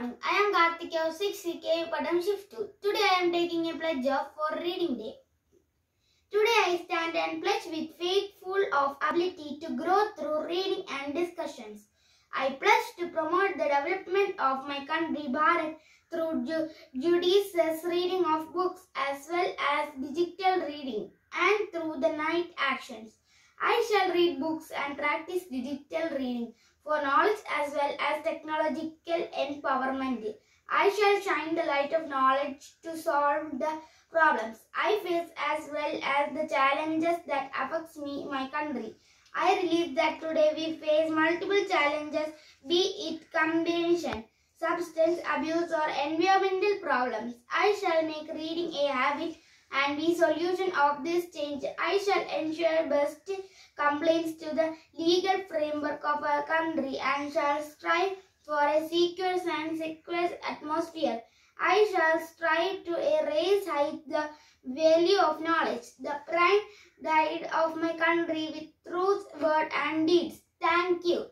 morning. I am Karthika of 6 CK Pattom Shift 2. Today I am taking a pledge of for reading day. Today I stand and pledge with faith full of ability to grow through reading and discussions. I pledge to promote the development of my country Bharat through ju- judicious reading of books as well as digital reading and through the night actions. I shall read books and practice digital reading for knowledge as well as technological empowerment. I shall shine the light of knowledge to solve the problems I face as well as the challenges that affects me, my country. I believe that today we face multiple challenges, be it combination, substance abuse or environmental problems. I shall make reading a habit and be solution of this change. I shall ensure best complaints to the legal framework of our country and shall strive for a secure and secure atmosphere. I shall strive to erase the value of knowledge, the prime guide of my country with truth, word and deeds. Thank you.